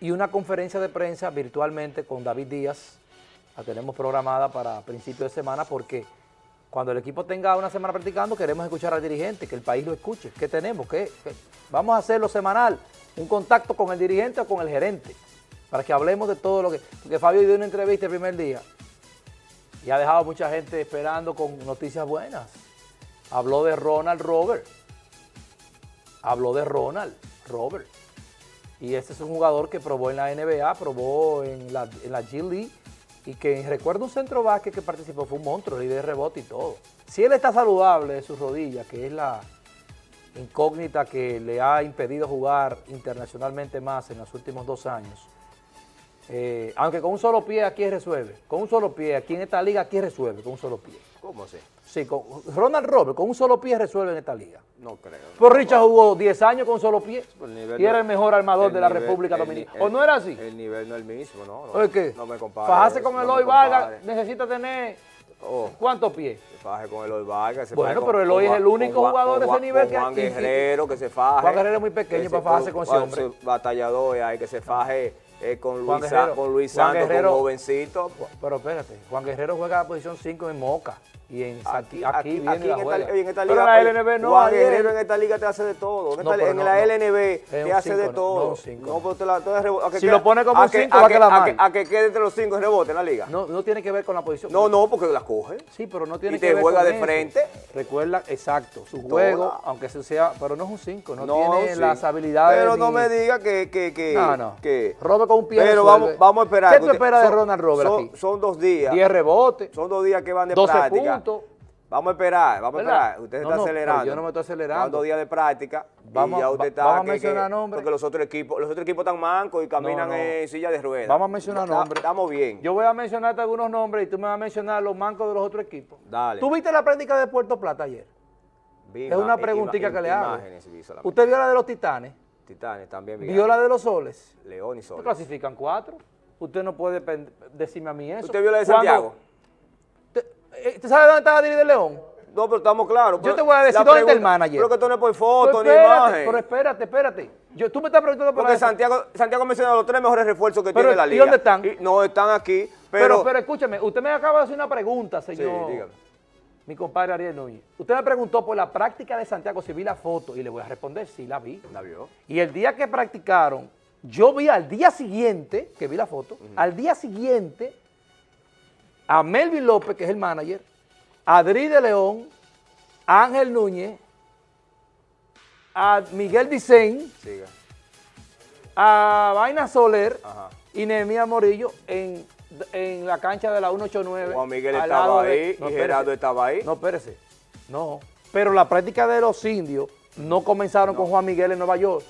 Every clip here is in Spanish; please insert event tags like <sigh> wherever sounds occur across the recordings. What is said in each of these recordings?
y una conferencia de prensa virtualmente con David Díaz. La tenemos programada para principios de semana porque cuando el equipo tenga una semana practicando queremos escuchar al dirigente, que el país lo escuche. ¿Qué tenemos? ¿Qué? Vamos a hacerlo semanal, un contacto con el dirigente o con el gerente, para que hablemos de todo lo que... Porque Fabio dio una entrevista el primer día y ha dejado mucha gente esperando con noticias buenas. Habló de Ronald Robert. Habló de Ronald Robert. Y este es un jugador que probó en la NBA, probó en la, G League y que recuerdo un centro básquet que participó, fue un monstruo, líder de rebote y todo. Si él está saludable de sus rodillas, que es la incógnita que le ha impedido jugar internacionalmente más en los últimos dos años, eh, aunque con un solo pie aquí resuelve, con un solo pie, aquí en esta liga aquí resuelve, con un solo pie. ¿Cómo así? Sí, con Ronald Robert, con un solo pie resuelve en esta liga. No creo. Pues Richard jugó 10 años con un solo pie nivel y era no- el mejor armador el de la nivel- República el Dominicana. ¿O no era así? El nivel no es el mismo, no. no Oye, ¿qué? No me compare. Fajarse con no Eloy Vargas necesita tener Oh, ¿cuántos pies? se faje con Eloy Vargas. se Bueno, pero Eloy es el Juan- único con Juan- jugador de ese nivel con que Juan Guerrero, que se faje. Juan Guerrero es muy que pequeño para fajarse con ese Juan- hombre. Batallador, hay que se faje eh, con, Luis, Guerrero. Con Luis Santos, Guerrero. con jovencito. Pero espérate, Juan Guerrero juega la posición 5 en Moca y en Aquí, aquí, aquí, viene aquí y la en, juega. esta, oye, en esta Pero liga, en la LNB no, Juan. Guerrero en esta liga te hace de todo. En, No, esta- pero en no, la no. LNB te hace de cinco, todo. no, pero te la, te la que Si lo pone como a un que- cinco, a va a que- quedar a que- A que quede entre los cinco en rebote en la liga. No, no tiene que ver con la posición. No, no, porque la coge. Sí, pero no tiene Y que te ver juega con de eso. frente. Recuerda, exacto, su Toda. juego, aunque se sea, pero no es un 5, no, tiene las habilidades. Pero no me diga que No, no. Que, Robert un pie Pero vamos, vamos a esperar. ¿Qué tú esperas de Ronald Robert son, dos días. 10 rebotes, Son dos días que van de 12 práctica. puntos. Vamos a esperar, vamos a esperar. Usted se No, está no, acelerando. yo no me estoy acelerando. Van dos días de práctica. Vamos- y ya usted está. vamos a mencionar que- nombres. Porque los otros equipos, los otros equipos están mancos y caminan No, en silla de ruedas. Vamos a mencionar nombres. Estamos bien. Yo voy a mencionarte algunos nombres y tú me vas a mencionar los mancos de los otros equipos. Dale. ¿Tú viste la práctica de Puerto Plata ayer? Vi Es una preguntita que le hago. Imágenes. ¿Usted vio la de los Titanes? Titanes también vi. ¿Vio la de los Soles? León y Se Sol. clasifican cuatro. Usted no puede decirme a mí eso. ¿Usted vio la de Cuando- Santiago? ¿Te, eh, ¿tú sabes dónde está Adri de León? No, pero estamos claros. Yo te voy a decir dónde está el manager. Pero que esto no es por foto ni imagen. Pero espérate, espérate. Yo, tú me estás preguntando por Porque. Santiago, Santiago menciona los tres mejores refuerzos que Pero, tiene la ¿y liga. dónde están? Y no están aquí, Pero, pero... pero, escúchame, usted me acaba de hacer una pregunta, sí, señor. dígame. Mi compadre Ariel Núñez. Usted me preguntó por la práctica de Santiago si vi la foto y le voy a responder, sí la vi. ¿La vio? Y el día que practicaron, yo vi al día siguiente, que vi la foto, al día siguiente, a Melvin López, que es el manager, a Adri de León, a Ángel Núñez, a Miguel Dicen, Siga. a Vaina Soler Ajá. y Nehemías Morillo en, en la cancha de la 189. Juan Miguel estaba de- ahí y. Gerardo estaba ahí. No, espérese. No. Pero la práctica de los indios no comenzaron con Juan Miguel en Nueva York.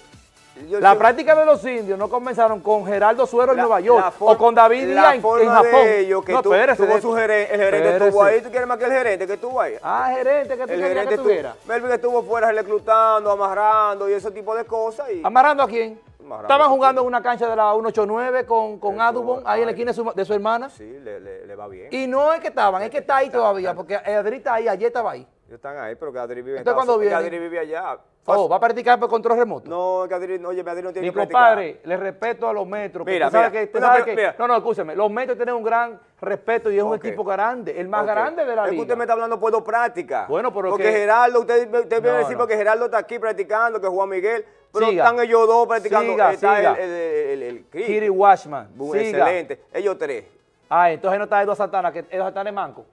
Yo La práctica de los indios no comenzaron con Gerardo Suero en la- Nueva York o con David Díaz en, Japón. de ellos, que no, tú- espérese, tuvo de- su gerente, el gerente estuvo ahí. ¿Tú quieres más que el gerente que estuvo ahí? Ah, gerente, que tú el gerente que estuvo, tuviera. Melvin estuvo fuera reclutando, amarrando y ese tipo de cosas. Y, ¿Amarrando a quién? Estaban jugando en una cancha de la 189 con, con Adubon, ahí en la esquina de su, de su hermana. sí, le, le- le va bien. Y no es que estaban, es que está ahí todavía, porque Adri está ahí, ayer estaba ahí. Ellos están ahí, pero que Adri vive en Entonces, Estados ¿cuándo Unidos, viene? que Adri vive allá. Oh, va a practicar por control remoto. No, que Adri, oye, Adri no tiene Mi que compadre, le respeto a los metros. que Mira, usted sabe mira, que- no, sabe pero que- mira. no, no, escúcheme. Los metros tienen un gran respeto y es un equipo grande, el más grande de la Es que liga. usted me está hablando por dos prácticas. Bueno, pero Porque que- Gerardo, usted, usted viene No, a decir no. porque Gerardo está aquí practicando, que Juan Miguel, pero Siga. están ellos dos practicando. Siga, está siga. el, el, el. Kiri Washman. Excelente. Ellos tres. Ah, entonces no está Eduardo Santana, que Eduardo Santana es manco.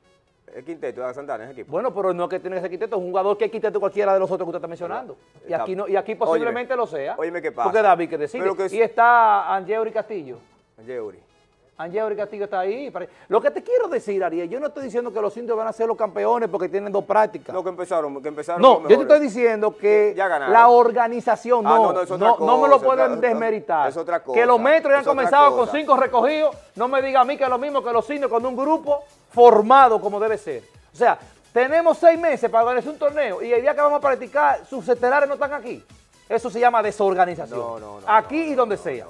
El quinteto de Santana, ese equipo. Bueno, pero no es que tiene ese quinteto, es un jugador que es quinteto cualquiera de los otros que usted está mencionando. Y Está- aquí, no, y aquí posiblemente Óyeme, lo sea. óyeme qué pasa. Porque David que decide. Que- Y está Angeuri Castillo. Yeuri. Angeuri Castillo está ahí. Lo que te quiero decir, Ariel, yo no estoy diciendo que los indios van a ser los campeones porque tienen dos prácticas. No, que empezaron, que empezaron No, yo te estoy diciendo que Ya la organización Ah, no, no, no, es otra no, no me lo pueden desmeritar. es otra cosa, Que los metros ya han es comenzado con cinco recogidos, no me diga a mí que es lo mismo que los indios con un grupo formado como debe ser. O sea, tenemos seis meses para organizar un torneo y el día que vamos a practicar, sus estelares no están aquí. Eso se llama desorganización. No, no, no, aquí y donde sea.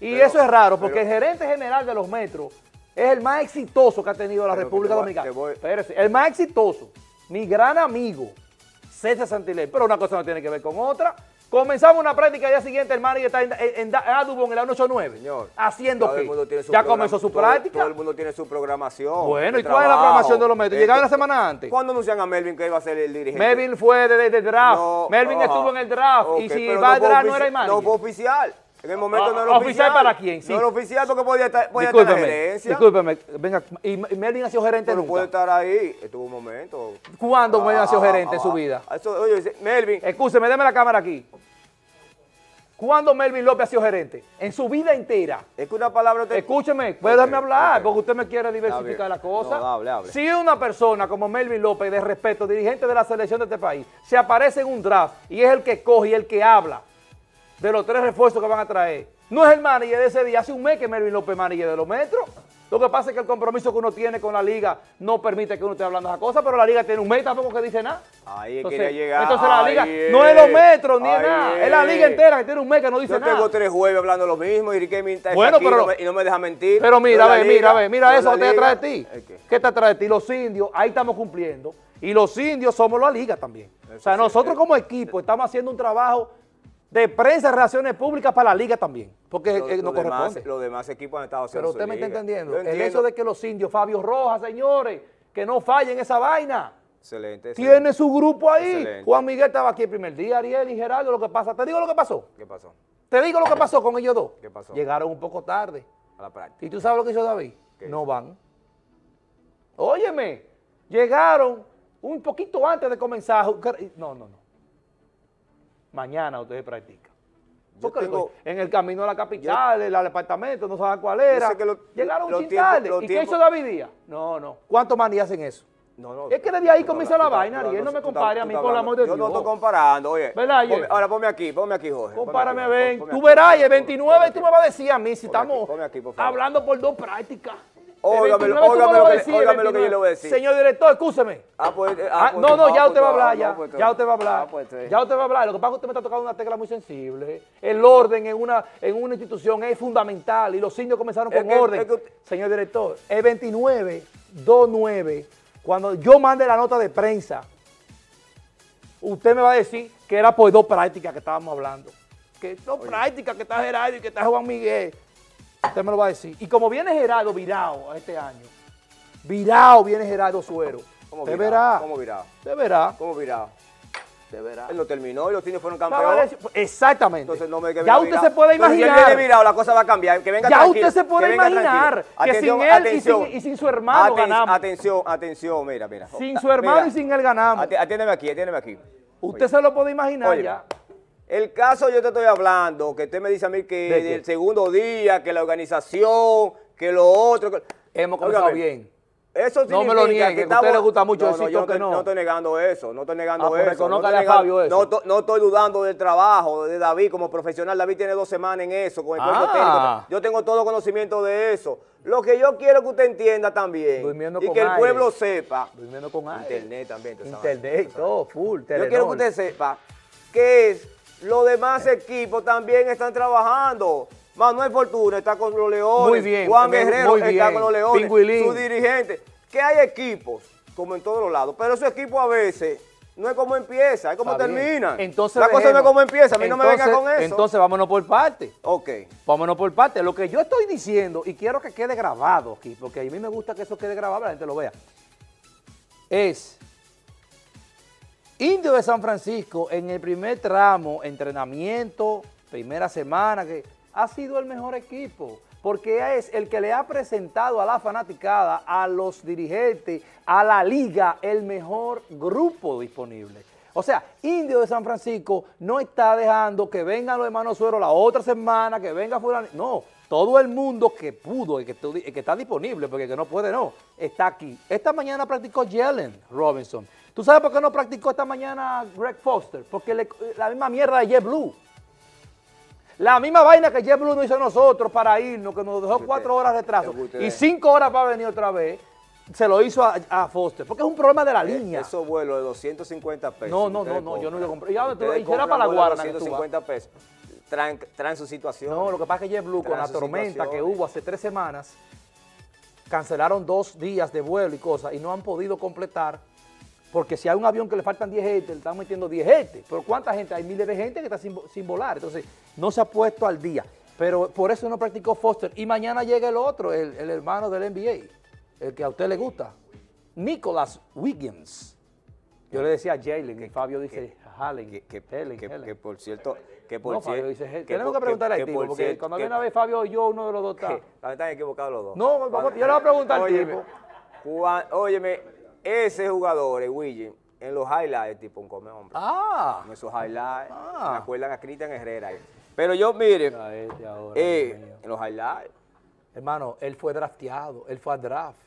Y Pero- eso es raro, porque pero- el gerente general de los metros es el más exitoso que ha tenido la República voy- Dominicana. voy- Espérese, el más exitoso, mi gran amigo, César Santilé. Pero una cosa no tiene que ver con otra. Comenzamos una práctica el día siguiente, el manager está en, en, en Adubo en el 189. Señor. ¿Haciendo todo qué? el mundo tiene su ya comenzó su todo- práctica. Todo el mundo tiene su programación. Bueno, ¿y cuál es la programación de los metros? ¿Llegaron la Esto- semana antes? ¿Cuándo anuncian a Melvin que iba a ser el dirigente? Melvin fue desde el draft. No, Melvin ajá. estuvo en el draft. y si va al draft no era el manager. No fue oficial. En el momento Ah, no era ¿oficial oficial. para quién? Sí. No era oficial porque podía estar, podía estar en la gerencia. discúlpeme. Venga, y y Melvin ha sido gerente Pero puede nunca. estar ahí. Estuvo un momento. ¿Cuándo Melvin ha sido Ah, gerente en su ah, vida? eso, oye, Melvin, Escúcheme, déme la cámara aquí. ¿Cuándo Melvin López ha sido gerente? En su vida entera. es que una palabra te... Escúcheme, puede dejarme hablar, ok. porque usted me quiere diversificar la cosa. No, hable, hable. Si una persona como Melvin López, de respeto, dirigente de la selección de este país, se aparece en un draft y es el que coge y el que habla de los tres refuerzos que van a traer, no es el manager de ese día, hace un mes que Melvin López manager de los metros. Lo que pasa es que el compromiso que uno tiene con la liga no permite que uno esté hablando de esas cosas, pero la liga tiene un mes tampoco que dice nada. Ahí Entonces, quería llegar. entonces la liga no es los metros ni es nada, es la liga entera que tiene un mes que no dice Yo nada. tengo tres jueves hablando lo mismo y Riquelme está Bueno, aquí pero- y no me- y no me deja mentir. Pero mira, Yo ve, la mira, liga, ve, mira yo eso que está detrás de liga. ti. ¿El qué? ¿Qué está detrás de ti? Los indios, ahí estamos cumpliendo. Y los indios somos la liga también. o sea, sí, nosotros eh. como equipo estamos haciendo un trabajo de prensa relaciones públicas para la liga también. Porque Lo- eh, lo demás- corresponde. Los demás equipos han estado haciendo Pero su usted me está entendiendo. El hecho de que los indios, Fabio Rojas, señores, que no fallen esa vaina. Excelente. Tiene excelente. su grupo ahí. Excelente. Juan Miguel estaba aquí el primer día, Ariel y Gerardo, lo que pasa. Te digo lo que pasó. ¿Qué pasó? Te digo lo que pasó con ellos dos. ¿Qué pasó? Llegaron un poco tarde. A la práctica. ¿Y tú sabes lo que hizo David? ¿Qué No van. Óyeme, llegaron un poquito antes de comenzar. No, no, no. Mañana ustedes practican. Yo Porque tengo- en el camino a la capital, el apartamento, no saben cuál era. lo- llegaron tiempos- tarde. ¿Y qué hizo David Díaz? No, no. ¿Cuántos maní hacen eso? No, no. Es que desde ahí comienza la vaina, estás- no me compare a mí con el amor de hablando- Yo no Dios. estoy comparando, oye. ¿Verdad, Ponme- ahora ponme aquí, ponme aquí, Jorge. Compárame, ven. ponme Tú verás, y el ponme aquí, 29 ponme tú me vas a decir a mí si estamos por hablando por dos prácticas. Óigame El lo- 29 tú me óigame lo que- decir, el óigame lo que yo le voy a 29. decir. Señor director, escúcheme. Ah, pues, eh, Ah, pues, no, no, ah, ya pues, usted va a ah, hablar, ya. pues, Ya usted va a hablar. ah. Ya usted va a hablar. Lo que pasa es que usted me está tocando una tecla muy sensible. El orden en una, en una institución es fundamental y los indios comenzaron Es con que- orden. es que usted- Señor director, el 29, 29, cuando yo mande la nota de prensa, usted me va a decir que era por dos prácticas que estábamos hablando. Que dos prácticas, que está Gerardo y que está Juan Miguel. Usted me lo va a decir. Y como viene Gerardo virado este año, virado viene Gerardo Suero. ¿Cómo Usted virado? verá. ¿Cómo virado? Usted verá. ¿Cómo virado? Usted verá. Él no terminó y los indios fueron campeones. valer- Exactamente. Entonces no me que ya usted virado. se puede Entonces, Si él imaginar. viene virado, la cosa va a cambiar. Que venga Ya usted se puede que imaginar que sin él y sin- y sin su hermano ganamos. Atención, atención, mira, mira. Sin su hermano y sin él ganamos. Ati- Atiéndeme aquí, atiéndeme aquí. Usted se lo puede imaginar Oye, ya. El caso yo te estoy hablando, que usted me dice a mí que el segundo día, que la organización, que lo otro. que- Hemos comenzado bien. Eso No me lo niegue, que a usted estamos- le gusta mucho no, decir no, yo que no. No estoy negando eso, no estoy negando Ah, eso. no estoy Fabio eso. No, to- no estoy dudando del trabajo de David como profesional. David tiene dos semanas en eso, con el cuerpo Ah. técnico. Yo tengo todo conocimiento de eso. Lo que yo quiero que usted entienda también, Durmiendo y que el aire. pueblo sepa, Durmiendo con aire. Internet también. Internet, todo, full. yo quiero que usted sepa que es, los demás equipos también están trabajando. Manuel Fortuna está con los Leones. Muy bien, Juan Guerrero está bien. con los Leones. Pingüilín. Su dirigente. Que hay equipos, como en todos los lados, pero esos equipos a veces no es como empieza, es como Está bien. terminan. Entonces La cosa no es como empieza, a mí no me venga con eso. Entonces vámonos por parte. ok. Vámonos por parte. Lo que yo estoy diciendo, y quiero que quede grabado aquí, porque a mí me gusta que eso quede grabado, la gente lo vea, es Indio de San Francisco en el primer tramo, entrenamiento, primera semana, que ha sido el mejor equipo, porque es el que le ha presentado a la fanaticada, a los dirigentes, a la liga, el mejor grupo disponible. O sea, Indio de San Francisco no está dejando que vengan los hermanos Suero la otra semana, que venga fulano. No, todo el mundo que pudo, el que, que está disponible, porque que no puede no, está aquí. Esta mañana practicó Jalen Robinson. ¿Tú sabes por qué no practicó esta mañana Greg Foster? Porque le- la misma mierda de JetBlue. La misma vaina que JetBlue nos hizo a nosotros para irnos, que nos dejó cuatro horas de retraso y cinco horas para venir otra vez, se lo hizo a, a Foster. Porque es un problema de la Eh, línea. Esos vuelos de 250 pesos. No, no, no, no, yo no lo compré. ¿Y a dónde tú- Ustedes y será para la vas? 250 pesos. Traen, traen su situación. No, lo que pasa es que JetBlue, con la tormenta que hubo hace tres semanas, cancelaron dos días de vuelo y cosas y no han podido completar Porque si hay un avión que le faltan 10 gente, le están metiendo 10 gente. Pero ¿cuánta gente? Hay miles de gente que está sin, sin volar. Entonces, no se ha puesto al día. Pero por eso no practicó Foster. Y mañana llega el otro, el, el hermano del NBA, el que a usted le gusta, Nicholas Wiggins. Yo le decía Jalen y Fabio dice Halen. Que, que, Helen, que- Helen. que por cierto, que por no, Fabio dice Helen. que Tenemos que preguntarle que- al que tipo, por porque cuando viene a ver Fabio y yo, uno de los dos está. <laughs> verdad, están equivocados los dos. No, vamos- yo le voy a preguntar al tipo. Óyeme, ese jugador, el William, en los highlights, tipo un come hombre. Ah, En esos highlights, Ah. me acuerdan a Cristian Herrera. Pero yo, mire, este ahora, eh, en los highlights, hermano, él fue drafteado, él fue al draft.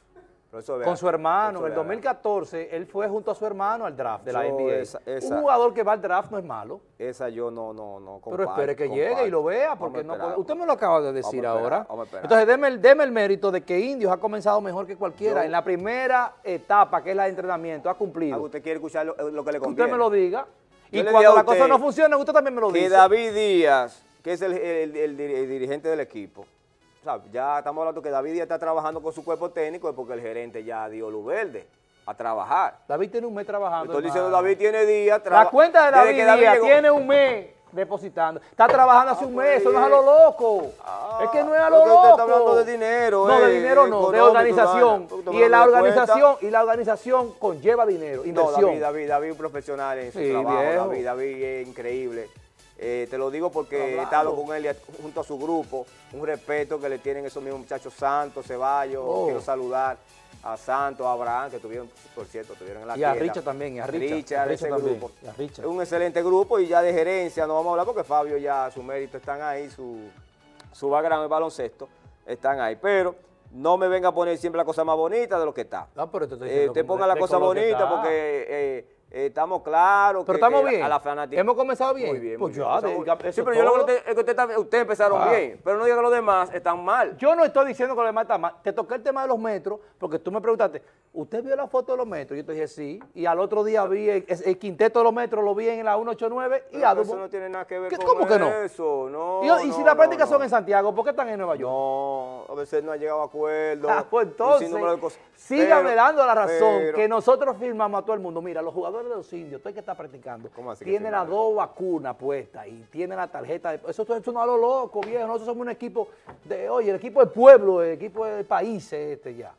Vea- Con su hermano, en el vea- 2014, él fue junto a su hermano al draft de la NBA. esa- esa- Un jugador que va al draft no es malo, Esa yo no, no, no pero espere que llegue y lo vea, porque no esperar, usted me lo acaba de decir esperar, ahora. Entonces, deme el, deme el mérito de que Indios ha comenzado mejor que cualquiera. Yo- en la primera etapa, que es la de entrenamiento, ha Ah, cumplido. usted quiere escuchar lo, lo que le Que conviene. usted me lo diga. Yo Y cuando di a las cosas usted no funcionan, usted también me lo que dice. David Díaz, que es el, el dirigente del equipo, ya estamos hablando que David Díaz está trabajando con su cuerpo técnico es porque el gerente ya dio luz verde a trabajar. David tiene un mes trabajando. Estoy diciendo. David tiene días La cuenta de David, David tiene un mes depositando. Está trabajando hace Ah, un pues, mes, eso no es a eh. lo loco. Ah, es que no es a lo loco. usted está hablando de dinero, No, de eh, dinero no, de organización. Y la organización, y la organización conlleva dinero, No, inversión. David, David, David, un profesional en su Sí, trabajo. viejo. David, David es increíble. Eh, te lo digo porque he estado con él y junto a su grupo. Un respeto que le tienen esos mismos muchachos Santos, Ceballos. Oh. Quiero saludar a Santos, a Abraham, que tuvieron, por cierto, estuvieron en la Y a. Richard también, y a Richard. Richard, A ese también, grupo. y a Richard. Es un excelente grupo y ya de gerencia no vamos a hablar porque Fabio ya, su mérito están ahí, su, su background en baloncesto están ahí. Pero no me venga a poner siempre la cosa más bonita de lo que está. Ah, pero te estoy Eh, te ponga de- la de cosa bonita porque eh, eh, estamos claros. Pero que- estamos que bien. A la fanática. Hemos comenzado bien. Muy bien. Pues muy ya, bien. de- sí, pero yo lo que usted, es que usted está- ustedes empezaron Ah. bien, pero no diga que los demás están mal. Yo no estoy diciendo que lo demás está mal. Te toqué el tema de los metros porque tú me preguntaste, ¿usted vio la foto de los metros? Yo te dije sí. Y al otro día vi el, el quinteto de los metros, lo vi en la 189 y Adubo. eso no tiene nada que ver ¿Qué- con cómo que no? eso. No, Y, y si no, las no, prácticas no. son en Santiago, ¿por qué están en Nueva York? No, a veces no ha llegado a acuerdo. <laughs> Ah, pues entonces, sinnúmero de cosas. sígame dando la razón pero- que nosotros firmamos a todo el mundo. Mira, los jugadores de los indios, el que está practicando, ¿Cómo así tienen las dos vacunas puestas y tienen la tarjeta. De, eso, eso no a lo loco, viejo. Nosotros somos un equipo de, oye, el equipo del pueblo, el equipo del país es este ya.